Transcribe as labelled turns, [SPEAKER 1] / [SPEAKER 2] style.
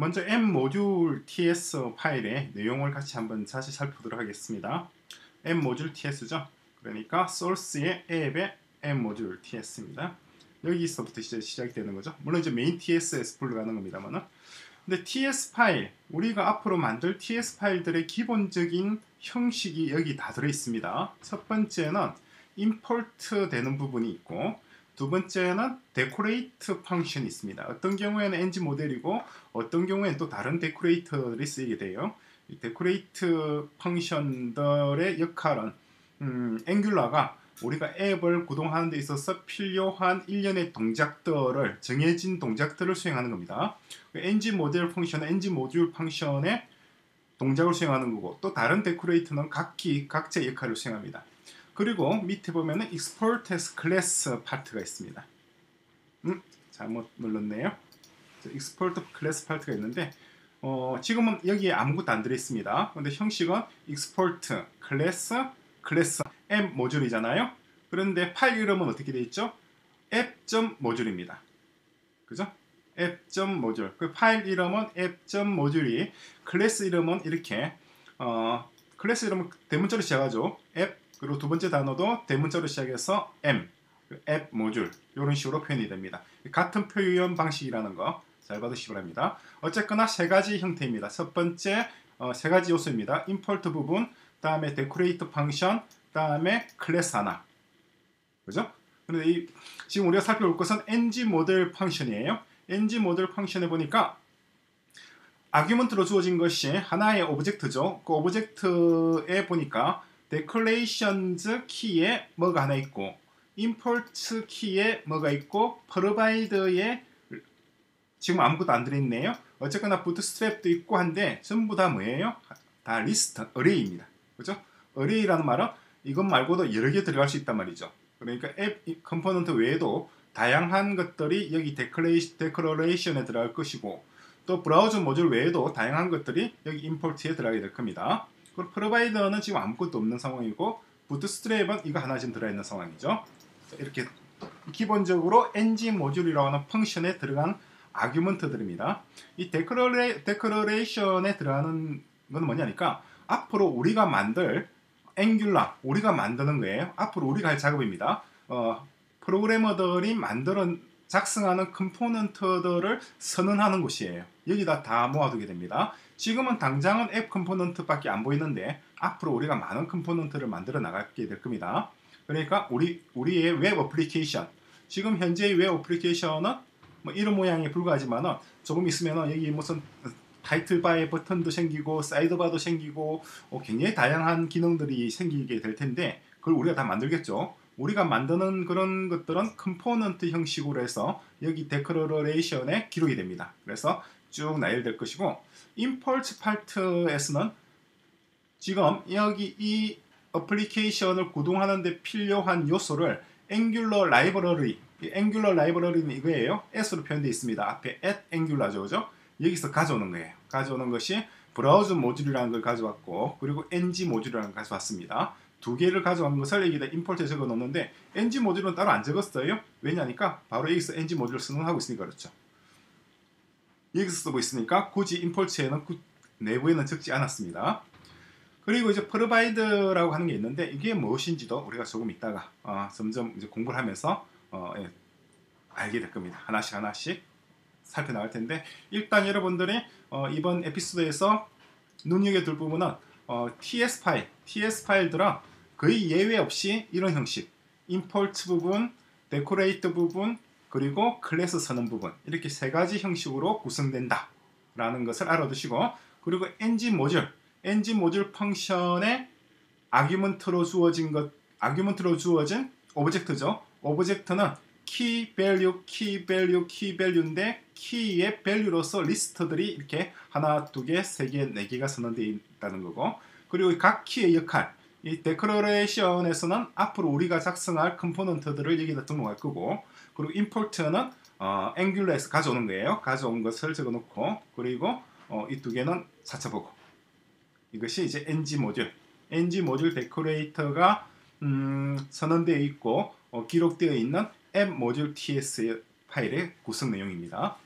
[SPEAKER 1] 먼저 app module ts 파일의 내용을 같이 한번 다시 살펴보도록 하겠습니다. app module ts죠. 그러니까 source의 앱의 m 모듈 ts입니다. 여기서부터 이제 시작이 되는 거죠. 물론 이제 main ts에서 불러가는 겁니다만은. 근데 ts 파일, 우리가 앞으로 만들 ts 파일들의 기본적인 형식이 여기 다 들어 있습니다. 첫 번째는 import 되는 부분이 있고 두 번째는 decorate function이 있습니다. 어떤 경우에는 ng 모델이고 어떤 경우에는 또 다른 데코레이터들이 쓰이게 돼요. 이 데코레이트 펑션들의 역할은 음, 앵귤러가 우리가 앱을 구동하는 데 있어서 필요한 일련의 동작들을 정해진 동작들을 수행하는 겁니다. ng 모델 펑션은 ng 모듈 펑션의 동작을 수행하는 거고 또 다른 데코레이터는 각기 각자의 역할을 수행합니다. 그리고 밑에 보면은 export as class 파트가 있습니다. 음, 잘못 눌렀네요. export class 파트가 있는데 어, 지금은 여기에 아무것도 안 들어있습니다. 근데 형식은 export class class m 모듈이잖아요. 그런데 파일 이름은 어떻게 되어 있죠? app.module입니다. 그죠? app.module. 그 파일 이름은 app.module이 클래스 이름은 이렇게 어, 클래스 이름은 대문자로 시작하죠. app 그리고 두 번째 단어도 대문자로 시작해서 m App Module 이런 식으로 표현이 됩니다. 같은 표현 방식이라는 거 잘 받으시기 바랍니다. 어쨌거나 세 가지 형태입니다. 첫 번째 어, 세 가지 요소입니다. import 부분, 다음에 decorate function, 다음에 클래스 하나. 그죠? 근데 이, 지금 우리가 살펴볼 것은 ng 모델 펑션이에요. ng 모델 펑션에 보니까 argument로 주어진 것이 하나의 object죠. 그 object에 보니까 declarations 키에 뭐가 하나 있고 import 키에 뭐가 있고 provide에 지금 아무것도 안 들어있네요. 어쨌거나 bootstrap도 있고 한데 전부 다 뭐예요? 다 리스트, array입니다. 그죠? array라는 말은 이것 말고도 여러 개 들어갈 수 있단 말이죠. 그러니까 App Component 외에도 다양한 것들이 여기 declaration에 들어갈 것이고 또 Browser Module 외에도 다양한 것들이 여기 import에 들어가게 될 겁니다. 그리고 provider는 지금 아무것도 없는 상황이고 bootstrap은 이거 하나 지금 들어있는 상황이죠. 이렇게 기본적으로 ng 모듈이라고 하는 function에 들어간 argument들입니다. 이 declara, declaration에 들어가는 건 뭐냐니까 앞으로 우리가 만들 Angular 우리가 만드는 거예요. 앞으로 우리가 할 작업입니다. 어, 프로그래머들이 만들어 작성하는 component들을 선언하는 곳이에요. 여기다 다 모아두게 됩니다. 지금은 당장은 앱 component밖에 안 보이는데 앞으로 우리가 많은 component를 만들어 나가게 될 겁니다. 그러니까 우리 우리의 웹 어플리케이션 지금 현재의 웹 어플리케이션은 뭐 이런 모양에 불과하지만은 조금 있으면은 여기 무슨 title bar의 버튼도 생기고 side bar도 생기고 어, 굉장히 다양한 기능들이 생기게 될 텐데 그걸 우리가 다 만들겠죠. 우리가 만드는 그런 것들은 component 형식으로 해서 여기 declaration에 기록이 됩니다. 그래서 쭉 나열될 것이고 import 파트에서는 지금 여기 이 어플리케이션을 구동하는 데 필요한 요소를 Angular 라이브러리 Angular 라이브러리는 이거예요. s로 표현되어 있습니다. 앞에 at Angular죠. 그죠? 여기서 가져오는 거예요. 가져오는 것이 브라우저 모듈이라는 걸 가져왔고 그리고 ng 모듈이라는 걸 가져왔습니다. 두 개를 가져온 것을 여기다 import에 적어 놓는데 ng 모듈은 따로 안 적었어요. 왜냐니까 바로 여기서 ng 모듈을 선언하고 있으니까 그렇죠. 여기서 쓰고 있으니까 굳이 import에는 내부에는 적지 않았습니다. 그리고 이제 provide라고 하는 게 있는데 이게 무엇인지도 우리가 조금 있다가 어, 점점 이제 공부를 하면서 어, 예, 알게 될 겁니다. 하나씩 하나씩 살펴나갈 텐데 일단 여러분들이 어, 이번 에피소드에서 눈여겨둘 부분은 어, TS 파일, TS 파일들은 거의 예외 없이 이런 형식 import 부분, decorate 부분, 그리고 클래스 선언 부분 이렇게 세 가지 형식으로 구성된다 라는 것을 알아두시고 그리고 엔진 모듈 엔진 모듈 function의 argument로 주어진 것 아규먼트로 주어진 오브젝트죠. 오브젝트는 키 밸류 키 밸류 키 밸류인데 키의 밸류로서 리스트들이 이렇게 하나 두개세 개네 개가 선언되어 있다는 거고 그리고 각 key의 역할 이 declaration에서는 앞으로 우리가 작성할 component들을 여기다 등록할 거고 그리고 import는 어, Angular에서 가져오는 거예요. 가져온 것을 적어놓고 그리고 어, 이 두 개는 찾아보고 이것이 이제 ng 모듈 ng 모듈 decorator가 음, 선언되어 있고 어, 기록되어 있는 m 모듈 ts 파일의 구성 내용입니다.